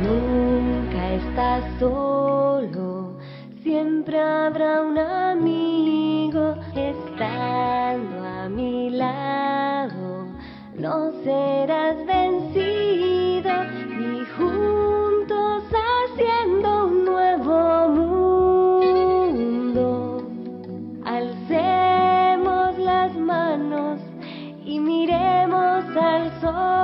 Nunca estás solo, siempre habrá un amigo estando a mi lado. No serás vencido. Alcemos las manos y miremos al sol.